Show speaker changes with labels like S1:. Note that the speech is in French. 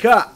S1: K.
S2: Alors,